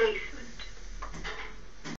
Thanks.